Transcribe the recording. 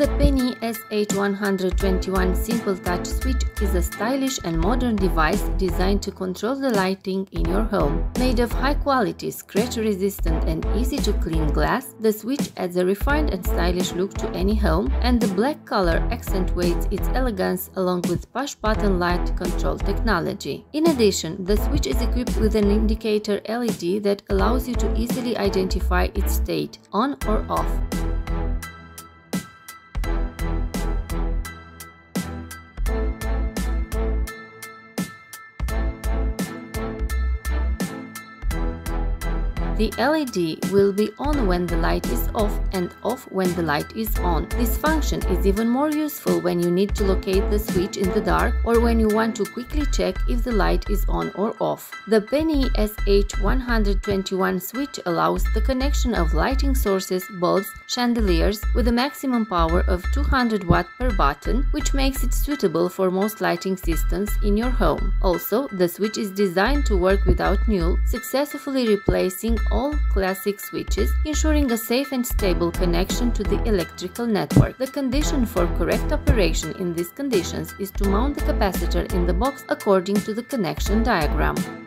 The PNI SH121 Simple Touch Switch is a stylish and modern device designed to control the lighting in your home. Made of high-quality, scratch-resistant and easy-to-clean glass, the switch adds a refined and stylish look to any home, and the black color accentuates its elegance along with push-button light control technology. In addition, the switch is equipped with an indicator LED that allows you to easily identify its state, on or off. The LED will be on when the light is off and off when the light is on. This function is even more useful when you need to locate the switch in the dark or when you want to quickly check if the light is on or off. The PNI SH121 switch allows the connection of lighting sources, bulbs, chandeliers with a maximum power of 200 watt per button, which makes it suitable for most lighting systems in your home. Also, the switch is designed to work without null, successfully replacing all classic switches, ensuring a safe and stable connection to the electrical network. The condition for correct operation in these conditions is to mount the capacitor in the box according to the connection diagram.